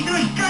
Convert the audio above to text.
いいか